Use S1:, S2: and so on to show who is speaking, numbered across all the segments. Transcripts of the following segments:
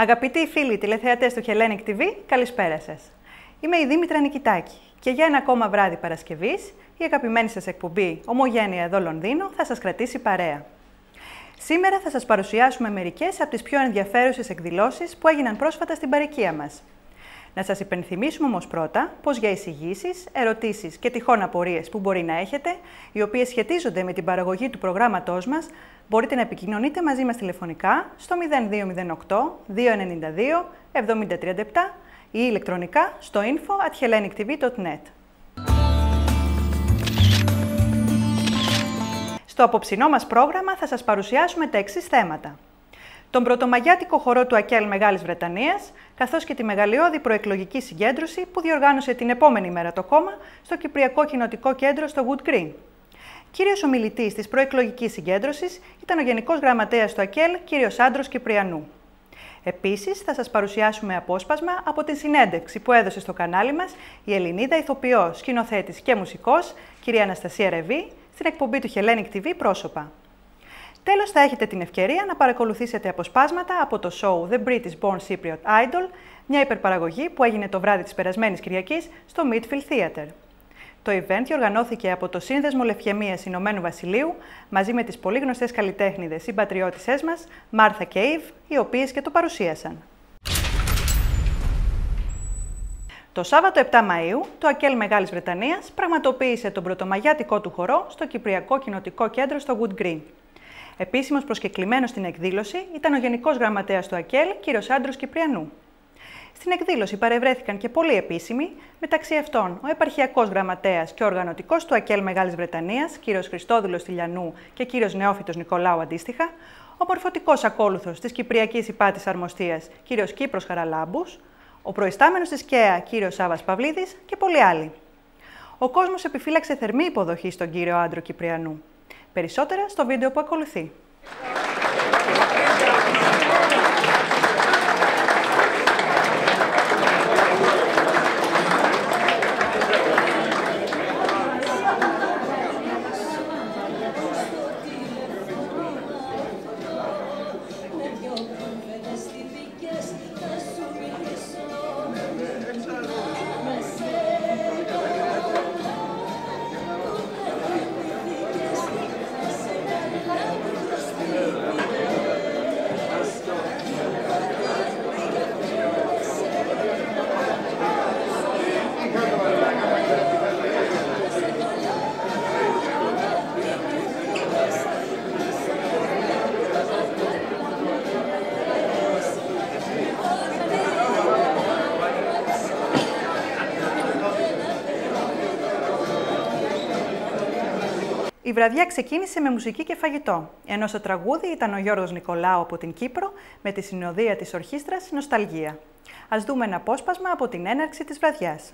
S1: Αγαπητοί φίλοι τηλεθεατές του Hellenic TV, καλησπέρα σας. Είμαι η Δήμητρα Νικητάκη και για ένα ακόμα βράδυ Παρασκευής, η αγαπημένη σας εκπομπή Ομογένεια εδώ Λονδίνο θα σας κρατήσει παρέα. Σήμερα θα σας παρουσιάσουμε μερικές από τις πιο ενδιαφέρουσες εκδηλώσεις που έγιναν πρόσφατα στην παροικία μας. Να σας υπενθυμίσουμε όμως πρώτα πως για εισηγήσεις, ερωτήσεις και τυχόν απορίες που μπορεί να έχετε, οι οποίες σχετίζονται με την παραγωγή του προγράμματός μας, μπορείτε να επικοινωνείτε μαζί μας τηλεφωνικά στο 0208 292 7037 ή ηλεκτρονικά στο info at Στο απόψινό μας πρόγραμμα θα σας παρουσιάσουμε τα εξής θέματα τον πρωτομαγιάτικο χορό του ΑΚΕΛ Μεγάλης Βρετανίας, καθώς και τη μεγαλειώδη προεκλογική συγκέντρωση που διοργάνωσε την επόμενη μέρα το κόμμα στο Κυπριακό Κοινοτικό Κέντρο στο Wood Green. Κύριος ομιλητής της προεκλογικής συγκέντρωσης ήταν ο Γενικός Γραμματέας του ΑΚΕΛ, κύριος Άντρος Κυπριανού. Επίσης, θα σας παρουσιάσουμε απόσπασμα από την συνέντευξη που έδωσε στο κανάλι μας η Ελληνίδα ηθοποιός, σκηνοθέτης και μουσικός, κυρία Αναστασία Ρεβή, στην εκπομπή του Hellenic TV Πρόσωπα. Τέλος, θα έχετε την ευκαιρία να παρακολουθήσετε αποσπάσματα από το show The British Born Cypriot Idol, μια υπερπαραγωγή που έγινε το βράδυ της περασμένης Κυριακής στο Midfield Theatre. Το event διοργανώθηκε από το Σύνδεσμο Λευχαιμία Ηνωμένου Βασιλείου μαζί με τις πολύ γνωστές καλλιτέχνηδες συμπατριώτησές μας, Μάρθα Κέιβ, οι οποίες και το παρουσίασαν. Το Σάββατο 7 Μαΐου, το ΑΚΕΛ Μεγάλης Βρετανίας πραγματοποίησε τον πρωτομαγιάτικό του χορό στο Κυπριακό Κοινοτικό Κέντρο στο Wood Green. Επίσημος προσκεκλημένος στην εκδήλωση ήταν ο Γενικός Γραμματέας του ΑΚΕΛ, κ. Άντρος Κυπριανού. Στην εκδήλωση παρευρέθηκαν και πολλοί επίσημοι, μεταξύ αυτών ο επαρχιακός γραμματέας και οργανωτικός του ΑΚΕΛ Μεγάλης Βρετανίας, κ. Χριστόδουλος Τηλιανού και κ. Νεόφυτος Νικολάου αντίστοιχα, ο μορφωτικός ακόλουθος της Κυπριακής Υπάτης Αρμοστίας, κ. Κύπρος Χαραλάμπους, ο προϊστάμενος της ΚΕΑ, κ. Σάβας Παυλίδης και πολλοί άλλοι. Ο κόσμος επιφύλαξε θερμή υποδοχή στον κύριο Άντρο Κυπριανού. Περισσότερα στο βίντεο που ακολουθεί. Η βραδιά ξεκίνησε με μουσική και φαγητό, ενώ στο τραγούδι ήταν ο Γιώργος Νικολάου από την Κύπρο με τη συνοδεία της ορχήστρας «Νοσταλγία». Ας δούμε ένα απόσπασμα από την έναρξη της βραδιάς.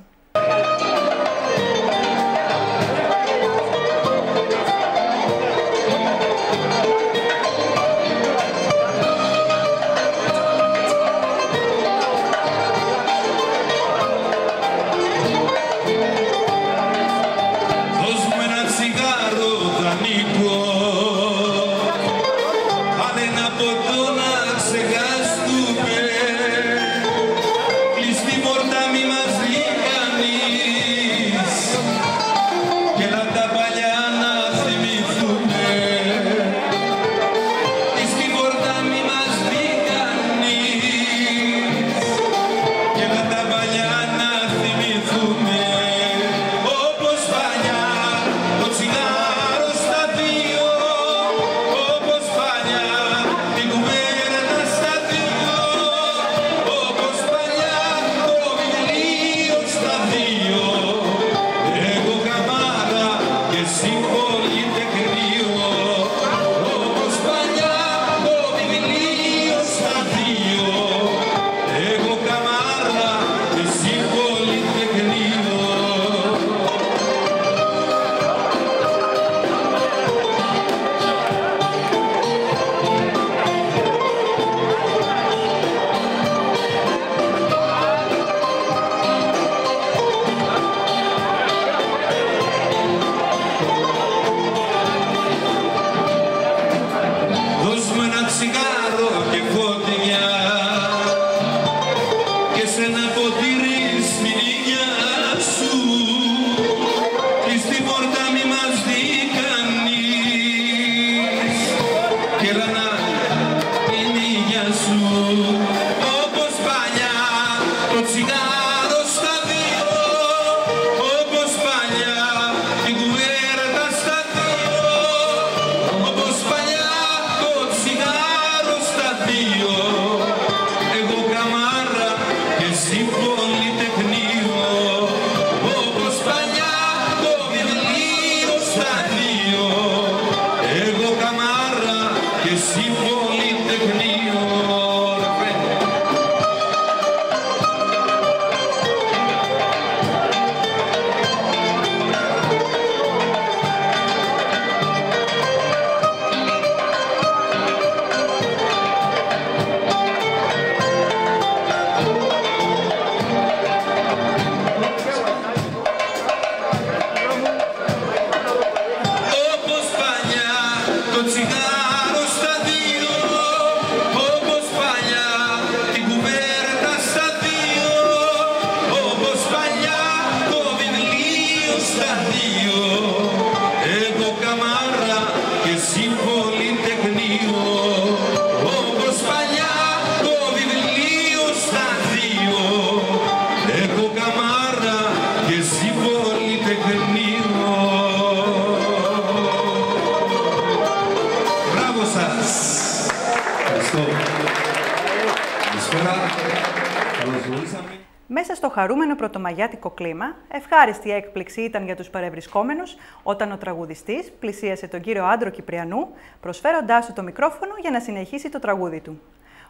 S2: Στο χαρούμενο πρωτομαγιάτικο κλίμα, ευχάριστη έκπληξη ήταν για τους παρευρισκόμενους όταν ο τραγουδιστής πλησίασε τον κύριο Άντρο Κυπριανού, προσφέροντάς του το μικρόφωνο για να συνεχίσει το τραγούδι του.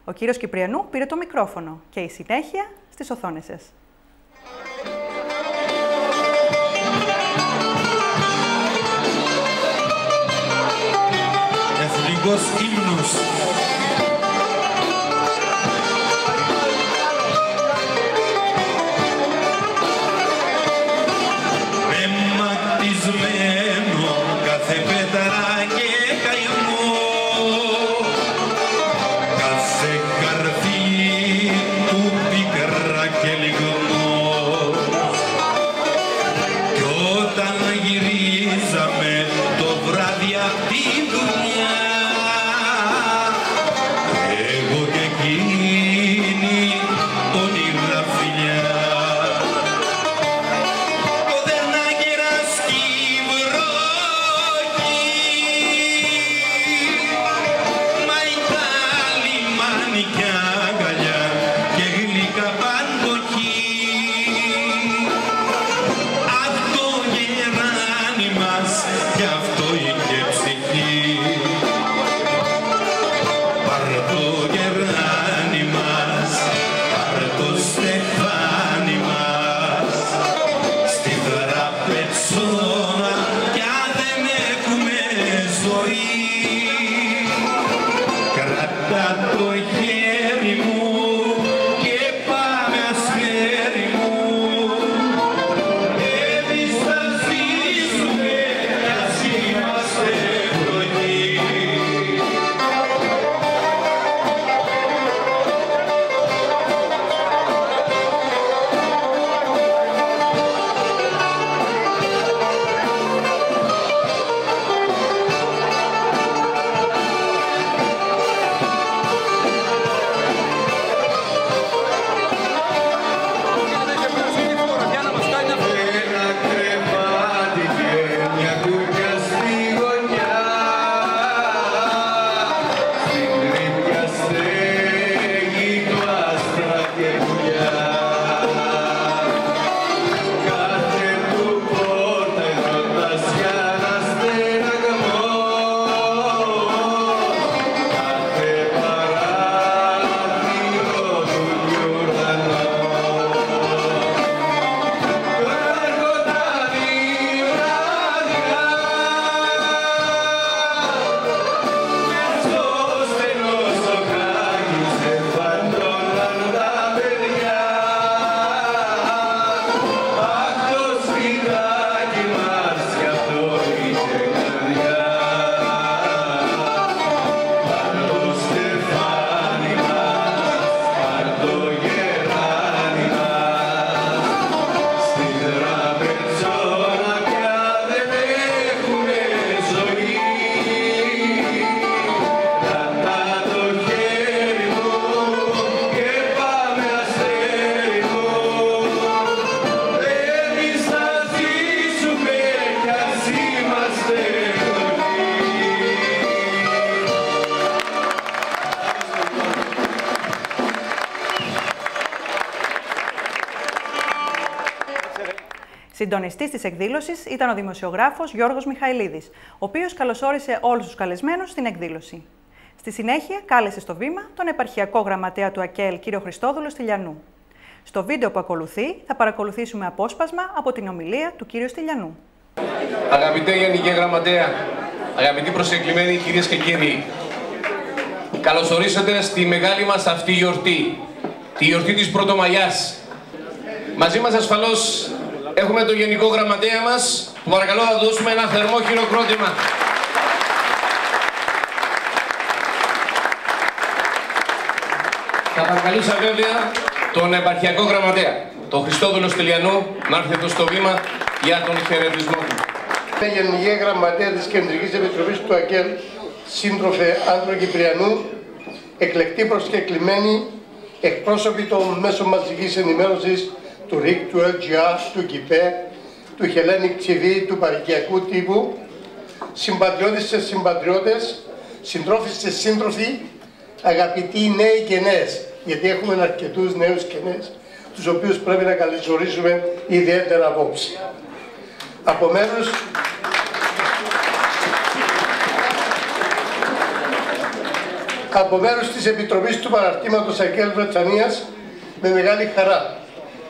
S2: Ο κύριος Κυπριανού πήρε το μικρόφωνο και η συνέχεια στις οθόνες σας.
S3: Εθνικός ύμνος
S2: Hallelujah. Συντονιστής της εκδήλωσης ήταν ο δημοσιογράφος Γιώργος Μιχαηλίδης, ο οποίος καλωσόρισε όλους τους καλεσμένους στην εκδήλωση. Στη συνέχεια, κάλεσε στο βήμα τον επαρχιακό γραμματέα του ΑΚΕΛ, κύριο Χριστόδουλο Στυλιανού. Στο βίντεο που ακολουθεί, θα παρακολουθήσουμε απόσπασμα από την ομιλία του κύριου Στυλιανού.
S4: Αγαπητέ Γενική Γραμματέα, αγαπητοί προσεκλημένοι κυρίες και κύριοι, καλωσορίσατε στη μεγάλη μας αυτή γιορτή, τη γιορτή της Πρωτομαγιάς. Μαζί μας ασφαλώς Έχουμε τον Γενικό Γραμματέα μας, που παρακαλώ να δώσουμε ένα θερμό χειροκρότημα. Θα παρακαλούσα βέβαια τον επαρχιακό γραμματέα, τον Χριστόδουλο Στυλιανού, να έρθει στο βήμα για τον χαιρετισμό του.
S5: Γενική Γραμματέα της Κεντρικής Επιτροπής του ΑΚΕΛ, σύντροφε Άντρο Κυπριανού, εκλεκτή προσκεκλημένη, εκπρόσωποι των μέσων μαζικής ενημέρωσης του ΡΙΚ, του LGR, του ΚΙΠΕ, του Hellenic TV, του παρικιακού τύπου, συμπατριώτες και συμπατριώτες, συντρόφοι και σύντροφοι, αγαπητοί νέοι και νέες, γιατί έχουμε αρκετούς νέους και νέες τους οποίους πρέπει να καλωσορίσουμε ιδιαίτερα απόψε. Από μέρους από μέρους της Επιτροπής του Παραρτήματος Αγγέλ Βρετανίας με μεγάλη χαρά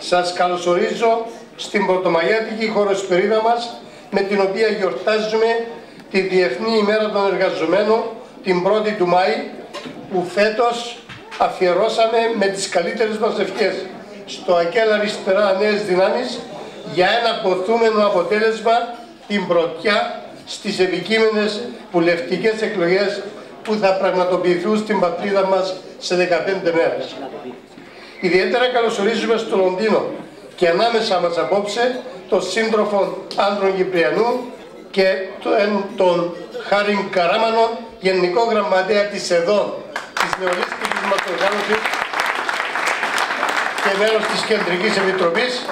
S5: σας καλωσορίζω στην Πρωτομαγιάτικη χωροσπερίδα μας με την οποία γιορτάζουμε τη Διεθνή ημέρα των εργαζομένων την 1η του Μάη που φέτος αφιερώσαμε με τις καλύτερες μας ευχές στο Ακέλ Αριστερά Νέες Δυνάμεις για ένα ποθούμενο αποτέλεσμα την πρωτιά στις επικείμενες βουλευτικές εκλογές που θα πραγματοποιηθούν στην πατρίδα μας σε 15 μέρες. Ιδιαίτερα καλωσορίζουμε στο Λονδίνο και ανάμεσα μας απόψε τον σύντροφο Άντρων Κυπριανού και τον Χάριν Καράμανο, Γενικό Γραμματέα της ΕΔΟΝ, της Νεολίστικης μας οργάνωσης και μέλος της Κεντρικής Επιτροπής.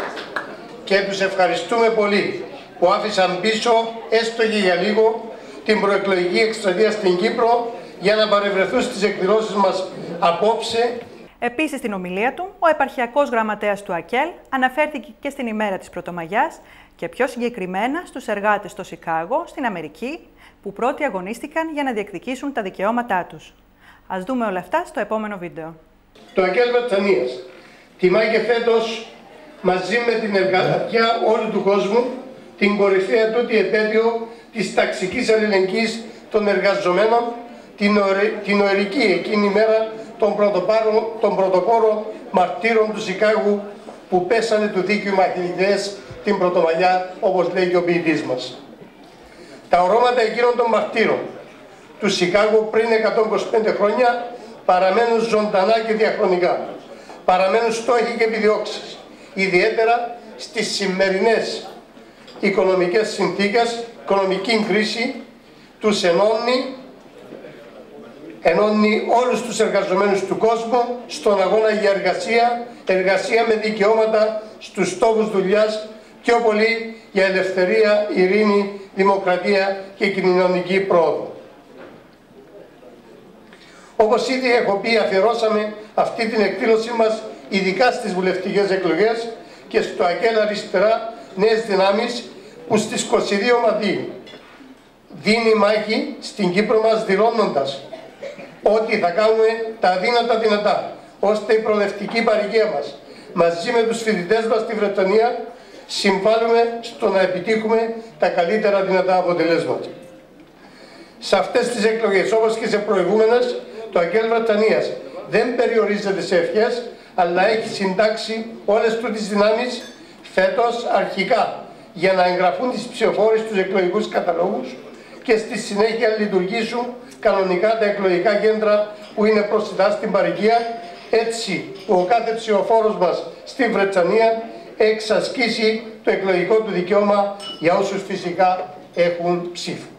S5: Και τους ευχαριστούμε πολύ που άφησαν πίσω, έστω και για λίγο, την προεκλογική εκστρατεία στην Κύπρο για να παρευρεθούν στις εκδηλώσεις μας απόψε
S1: Επίσης, στην ομιλία του, ο επαρχιακός γραμματέας του ΑΚΕΛ αναφέρθηκε και στην ημέρα της Πρωτομαγιάς και πιο συγκεκριμένα στους εργάτες στο Σικάγο, στην Αμερική, που πρώτοι αγωνίστηκαν για να διεκδικήσουν τα δικαιώματά τους. Α δούμε όλα αυτά στο επόμενο βίντεο.
S5: Το ΑΚΕΛ Βρετανία τιμά και φέτος μαζί με την εργατιά όλου του κόσμου την κορυφαία τούτη επέτειο της ταξικής αλληλεγγύης των εργαζομένων την, ωρε, την ορική εκείνη μέρα των, των πρωτοπόρων μαρτύρων του Σικάγου που πέσανε του δίκαιου μαχητές την πρωτομαλιά, όπως λέει και ο ποιητής μας. Τα ορώματα εκείνων των μαρτύρων του Σικάγου πριν 125 χρόνια παραμένουν ζωντανά και διαχρονικά. Παραμένουν στόχοι και επιδιώξεις, ιδιαίτερα στις σημερινές οικονομικές συνθήκες, οικονομική κρίση, τους ενώνει ενώνει όλους τους εργαζομένους του κόσμου στον αγώνα για εργασία, εργασία με δικαιώματα στους στόχους δουλειάς, πιο πολύ για ελευθερία, ειρήνη, δημοκρατία και κοινωνική πρόοδο. Όπως ήδη έχω πει, αφιερώσαμε αυτή την εκδήλωσή μας ειδικά στις βουλευτικές εκλογές και στο Αγγέλ Αριστερά Νέες Δυνάμεις που στις 22 Μαδίου δίνει μάχη στην Κύπρο μας δηλώνοντας ότι θα κάνουμε τα αδύνατα δυνατά, ώστε η προοδευτική παρηγία μας, μαζί με τους φοιτητές μας στη Βρετανία, συμβάλλουμε στο να επιτύχουμε τα καλύτερα δυνατά αποτελέσματα. Σε αυτές τις εκλογές, όπως και σε προηγούμενες, το Αγγέλ Βρετανίας δεν περιορίζεται σε ευχές, αλλά έχει συντάξει όλες του τις δυνάμεις φέτος αρχικά για να εγγραφούν τις ψηφοφόρες στους εκλογικούς καταλόγους και στη συνέχεια λειτουργήσουν κανονικά τα εκλογικά κέντρα που είναι προσιτά στην παροικία, έτσι που ο κάθε ψηφοφόρος μας στη Βρετανία εξασκήσει το εκλογικό του δικαίωμα για όσους φυσικά έχουν ψήφο.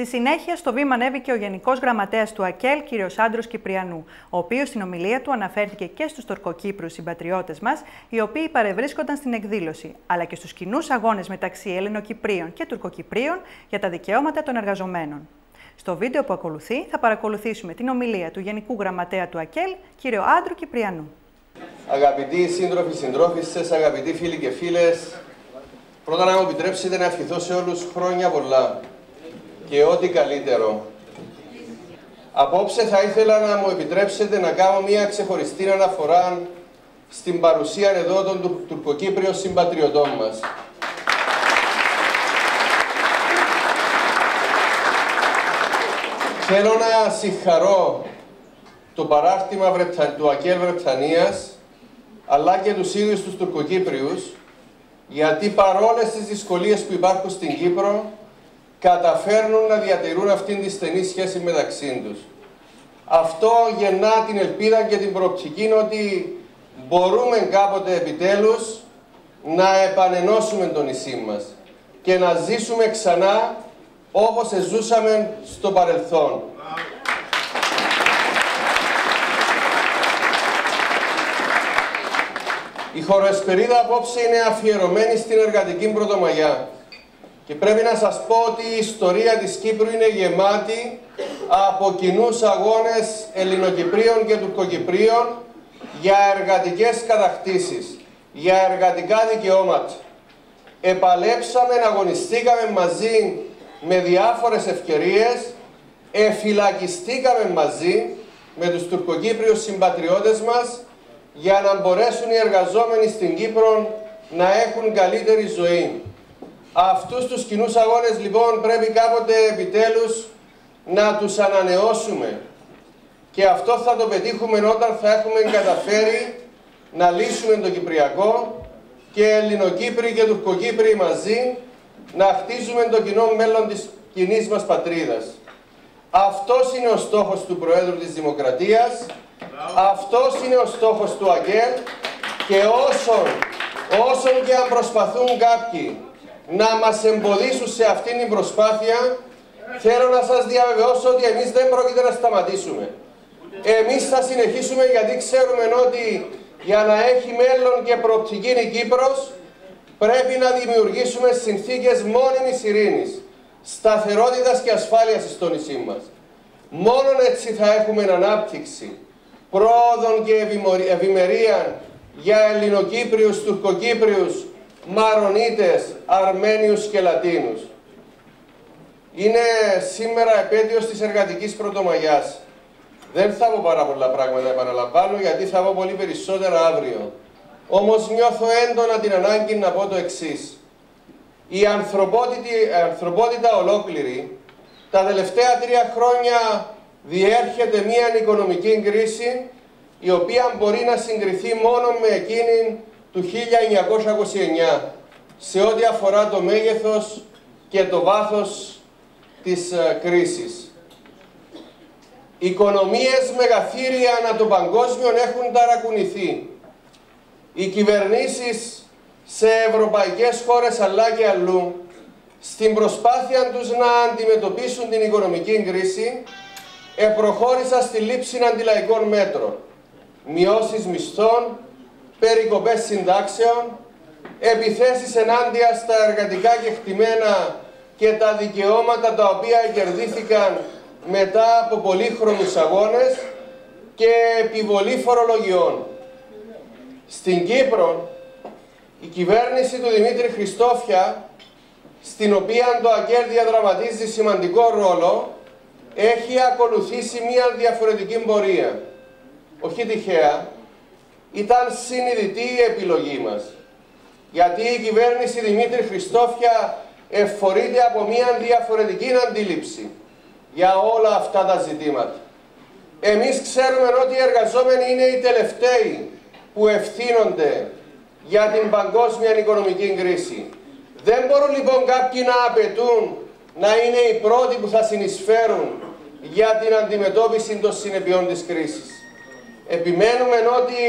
S1: Στη συνέχεια, στο βήμα ανέβηκε ο Γενικός Γραμματέας του ΑΚΕΛ, κ. Άντρος Κυπριανού, ο οποίος στην ομιλία του αναφέρθηκε και στους Τουρκοκύπρους συμπατριώτες μας, οι οποίοι παρευρίσκονταν στην εκδήλωση, αλλά και στους κοινούς αγώνες μεταξύ Ελληνοκυπρίων και Τουρκοκυπρίων για τα δικαιώματα των εργαζομένων. Στο βίντεο που ακολουθεί θα παρακολουθήσουμε την ομιλία του Γενικού Γραμματέα του ΑΚΕΛ, κ. Άντρου Κυπριανού.
S2: Αγαπητοί σύντροφοι, συντρόφισσες, αγαπητοί φίλοι και φίλες, πρώτα να μου επιτρέψετε να ευχηθώ σε όλους χρόνια πολλά και ό,τι καλύτερο. Απόψε θα ήθελα να μου επιτρέψετε να κάνω μια ξεχωριστή αναφορά στην παρουσία εδώ των τουρκοκύπριων συμπατριωτών μας. Θέλω να συγχαρώ το παράρτημα του ΑΚΕΛ Βρετανίας αλλά και τους ίδιους τους Τουρκοκύπριους γιατί παρόλες τις δυσκολίες που υπάρχουν στην Κύπρο καταφέρνουν να διατηρούν αυτήν τη στενή σχέση μεταξύ τους. Αυτό γεννά την ελπίδα και την προοπτική ότι μπορούμε κάποτε επιτέλους να επανενώσουμε το νησί μας και να ζήσουμε ξανά όπως ζούσαμε στο παρελθόν. Η χωροεσπερίδα απόψε είναι αφιερωμένη στην εργατική πρωτομαγιά. Και πρέπει να σας πω ότι η ιστορία της Κύπρου είναι γεμάτη από κοινούς αγώνες Ελληνοκυπρίων και Τουρκοκυπρίων για εργατικές κατακτήσεις. για εργατικά δικαιώματα. Επαλέψαμε, αγωνιστήκαμε μαζί με διάφορες ευκαιρίες, εφυλακιστήκαμε μαζί με τους τουρκοκύπριους συμπατριώτες μας για να μπορέσουν οι εργαζόμενοι στην Κύπρο να έχουν καλύτερη ζωή. Αυτούς τους κοινούς αγώνες λοιπόν πρέπει κάποτε επιτέλους να τους ανανεώσουμε και αυτό θα το πετύχουμε όταν θα έχουμε καταφέρει να λύσουμε το Κυπριακό και Ελληνοκύπροι και Τουρκοκύπροι μαζί να χτίζουμε το κοινό μέλλον της κοινής μας πατρίδας. Αυτός είναι ο στόχος του Προέδρου της Δημοκρατίας, αυτός είναι ο στόχος του ΑΚΕΛ και όσον, όσον και αν προσπαθούν κάποιοι να μας εμποδίσουν σε αυτήν την προσπάθεια, θέλω να σας διαβεβαιώσω ότι εμείς δεν πρόκειται να σταματήσουμε. Εμείς θα συνεχίσουμε γιατί ξέρουμε ότι για να έχει μέλλον και προοπτική η Κύπρος, πρέπει να δημιουργήσουμε συνθήκες μόνιμης ειρήνης, σταθερότητας και ασφάλειας στο νησί μας. Μόνον έτσι θα έχουμε ανάπτυξη, πρόοδον και ευημερία για Ελληνοκύπριους, Τουρκοκύπριους, Μαρονίτες, Αρμένιους και Λατίνους. Είναι σήμερα επέτειος της εργατικής πρωτομαγιάς. Δεν θα πω πάρα πολλά πράγματα, επαναλαμβάνω, γιατί θα πω πολύ περισσότερα αύριο. Όμως νιώθω έντονα την ανάγκη να πω το εξής. Η ανθρωπότητα ολόκληρη τα τελευταία τρία χρόνια διέρχεται μια οικονομική κρίση η οποία μπορεί να συγκριθεί μόνο με εκείνη του 1929 σε ό,τι αφορά το μέγεθος και το βάθος της ε, κρίσης. Οικονομίες μεγαθύρια ανά το παγκόσμιο έχουν ταρακουνηθεί. Οι κυβερνήσεις σε ευρωπαϊκές χώρες αλλά και αλλού στην προσπάθεια τους να αντιμετωπίσουν την οικονομική κρίση επροχώρησαν στη λήψη αντιλαϊκών μέτρων. Μειώσεις μισθών, περικοπές συντάξεων, επιθέσεις ενάντια στα εργατικά κεκτημένα και τα δικαιώματα τα οποία κερδίθηκαν μετά από πολύχρονους αγώνες και επιβολή φορολογιών. Στην Κύπρο, η κυβέρνηση του Δημήτρη Χριστόφια, στην οποία το ΑΚΕΡ διαδραματίζει σημαντικό ρόλο, έχει ακολουθήσει μία διαφορετική πορεία. Όχι τυχαία, ήταν συνειδητή η επιλογή μας. Γιατί η κυβέρνηση Δημήτρη Χριστόφια εφορείται από μία διαφορετική αντίληψη για όλα αυτά τα ζητήματα. Εμείς ξέρουμε ότι οι εργαζόμενοι είναι οι τελευταίοι που ευθύνονται για την παγκόσμια οικονομική κρίση. Δεν μπορούν λοιπόν κάποιοι να απαιτούν να είναι οι πρώτοι που θα συνεισφέρουν για την αντιμετώπιση των συνεπειών της κρίσης. Επιμένουμε ότι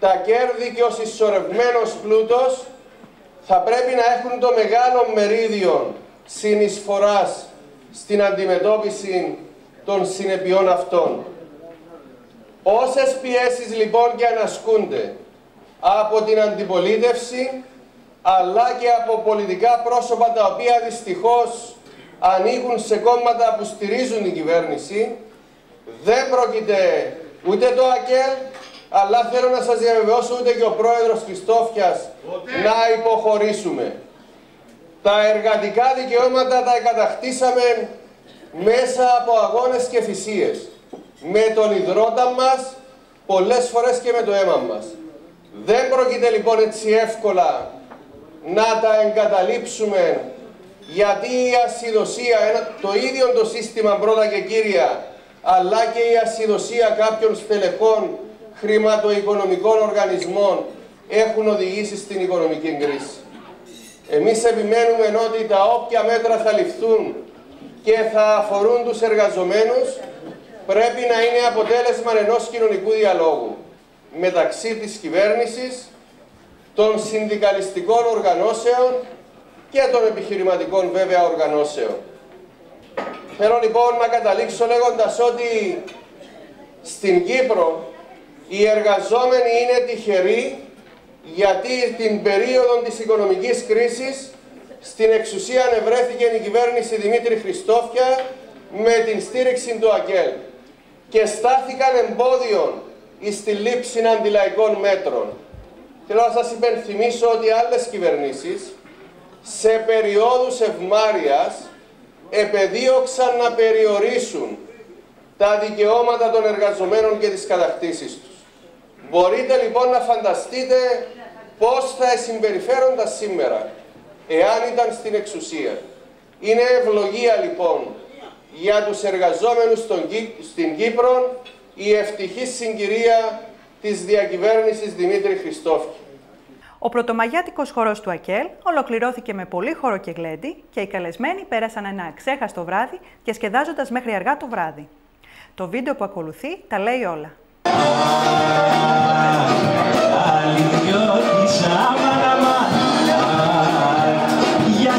S2: τα κέρδη και ο συσσωρευμένος πλούτος θα πρέπει να έχουν το μεγάλο μερίδιο συνεισφοράς στην αντιμετώπιση των συνεπειών αυτών. Όσες πιέσεις λοιπόν και ανασκούνται από την αντιπολίτευση αλλά και από πολιτικά πρόσωπα τα οποία δυστυχώς ανήκουν σε κόμματα που στηρίζουν την κυβέρνηση δεν πρόκειται ούτε το ΑΚΕΛ αλλά θέλω να σας διαβεβαιώσω ούτε και ο πρόεδρος Χριστόφιας να υποχωρήσουμε. Τα εργατικά δικαιώματα τα εκατακτήσαμε μέσα από αγώνες και θυσίες. Με τον υδρότα μας, πολλές φορές και με το αίμα μας. Δεν πρόκειται λοιπόν έτσι εύκολα να τα εγκαταλείψουμε γιατί η ασυδοσία, το ίδιο το σύστημα πρώτα και κύρια, αλλά και η ασυδοσία κάποιων στελεχών χρηματοοικονομικών οργανισμών έχουν οδηγήσει στην οικονομική κρίση. Εμείς επιμένουμε ότι τα όποια μέτρα θα ληφθούν και θα αφορούν τους εργαζομένους πρέπει να είναι αποτέλεσμα ενός κοινωνικού διαλόγου μεταξύ της κυβέρνησης, των συνδικαλιστικών οργανώσεων και των επιχειρηματικών βέβαια οργανώσεων. Θέλω λοιπόν να καταλήξω λέγοντας ότι στην Κύπρο οι εργαζόμενοι είναι τυχεροί γιατί την περίοδο της οικονομικής κρίσης στην εξουσία ανεβρέθηκε η κυβέρνηση Δημήτρη Χριστόφια με την στήριξη του ΑΚΕΛ και στάθηκαν εμπόδιον στη λήψη αντιλαϊκών μέτρων. θέλω να σας υπενθυμίσω ότι άλλες κυβερνήσεις σε περιόδους ευμάρειας επεδίωξαν να περιορίσουν τα δικαιώματα των εργαζομένων και τις κατακτήσεις τους. Μπορείτε λοιπόν να φανταστείτε πώς θα συμπεριφέρονταν σήμερα, εάν ήταν στην εξουσία. Είναι ευλογία λοιπόν για τους εργαζόμενους στην Κύπρο η ευτυχής συγκυρία της διακυβέρνησης Δημήτρη Χριστόφκη.
S3: Ο πρωτομαγιάτικος χορός του ΑΚΕΛ ολοκληρώθηκε με πολύ χώρο και γλέντι και οι καλεσμένοι πέρασαν ένα αξέχαστο βράδυ διασκεδάζοντας μέχρι αργά το βράδυ. Το βίντεο που ακολουθεί τα λέει όλα. Για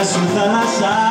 S3: Jesús a azar.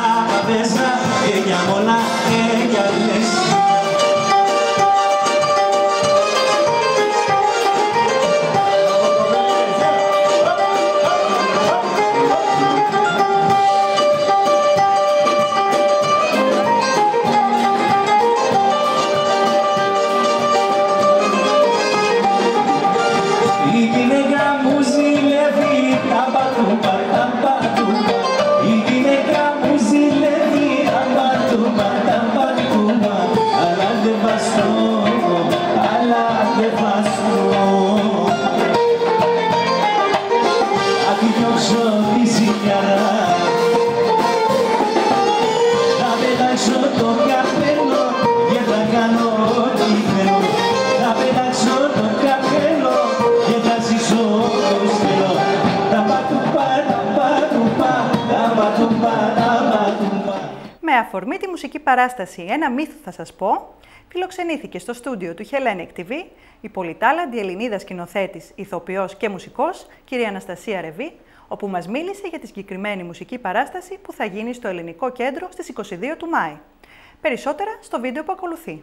S3: Αφορμή τη μουσική παράσταση «Ένα μύθο θα σας πω», φιλοξενήθηκε στο στούντιο του Hellenic TV η πολυτάλαντη Ελληνίδα σκηνοθέτης, ηθοποιός και μουσικός, κυρία Αναστασία Ρεβή, όπου μας μίλησε για τη συγκεκριμένη μουσική παράσταση που θα γίνει στο Ελληνικό Κέντρο στις 22 του Μάη. Περισσότερα στο βίντεο που ακολουθεί.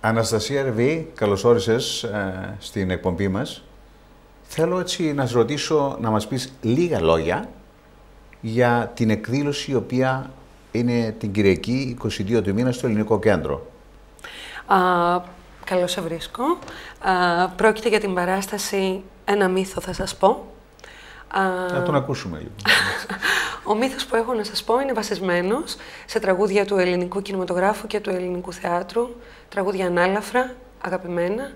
S6: Αναστασία Ρεβή, καλώς όρισες ε, στην εκπομπή μας. Θέλω έτσι να σε ρωτήσω να μας πεις λίγα λόγια για την εκδήλωση η οποία είναι την Κυριακή 22 του μήνα στο Ελληνικό Κέντρο.
S7: Α, καλώς σε βρίσκω. Α, πρόκειται για την παράσταση «Ένα μύθο θα σας πω».
S6: Να τον ακούσουμε λοιπόν.
S7: Ο μύθος που έχω να σας πω είναι βασισμένος σε τραγούδια του ελληνικού κινηματογράφου και του ελληνικού θεάτρου, τραγούδια ανάλαφρα, αγαπημένα,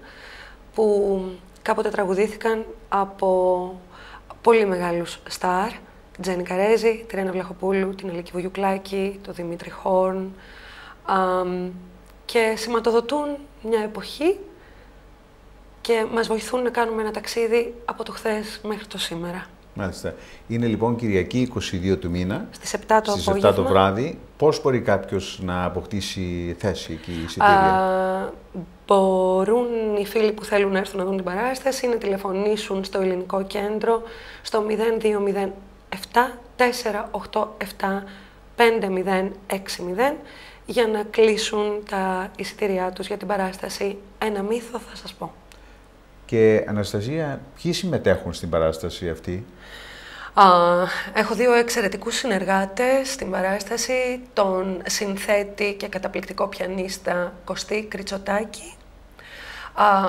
S7: που κάποτε τραγουδήθηκαν από πολύ μεγάλους στάρ, Τζένι Καρέζη, τη Ρένα Βλαχοπούλου, την Αλίκη Βουγιουκλάκη, τον Δημήτρη Χόρν και σηματοδοτούν μια εποχή και μας βοηθούν να κάνουμε ένα ταξίδι από το χθες μέχρι το σήμερα.
S6: Μάλιστα. Είναι λοιπόν Κυριακή 22 του μήνα.
S7: Στις 7 το
S6: στις
S7: 7
S6: το βράδυ. Πώς μπορεί κάποιος να αποκτήσει θέση εκεί, εισιτήρια.
S7: μπορούν οι φίλοι που θέλουν να έρθουν να δουν την παράσταση να τηλεφωνήσουν στο ελληνικό κέντρο στο 0207-487-5060 για να κλείσουν τα εισιτήριά τους για την παράσταση. Ένα μύθο θα σας πω.
S6: Και Αναστασία, ποιοι συμμετέχουν στην παράσταση αυτή;
S7: έχω δύο εξαιρετικούς συνεργάτες στην παράσταση, τον συνθέτη και καταπληκτικό πιανίστα Κωστή Κριτσοτάκη,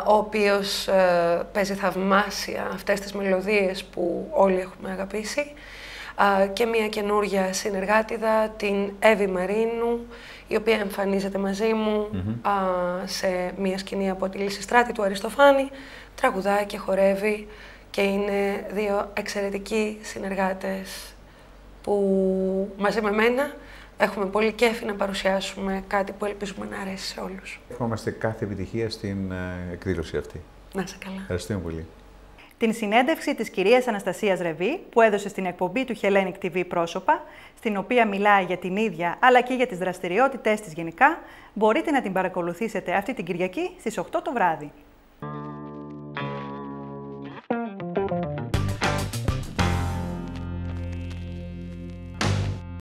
S7: ο οποίος ε, παίζει θαυμάσια αυτές τις μελωδίες που όλοι έχουμε αγαπήσει, και μια καινούργια συνεργάτηδα, την Εύη Μαρίνου, η οποία εμφανίζεται μαζί μου σε μια σκηνή από τη Λυσιστράτη του Αριστοφάνη, τραγουδάει και χορεύει και είναι δύο εξαιρετικοί συνεργάτες που μαζί με μένα έχουμε πολύ κέφι να παρουσιάσουμε κάτι που ελπίζουμε να αρέσει σε όλους.
S6: Ευχόμαστε κάθε επιτυχία στην ε, εκδήλωση αυτή.
S7: Να σε καλά.
S6: Ευχαριστούμε πολύ.
S1: Την συνέντευξη της κυρίας Αναστασίας Ρεβή, που έδωσε στην εκπομπή του Hellenic TV πρόσωπα, στην οποία μιλάει για την ίδια αλλά και για τις δραστηριότητές της γενικά, μπορείτε να την παρακολουθήσετε αυτή την Κυριακή στις 8 το βράδυ.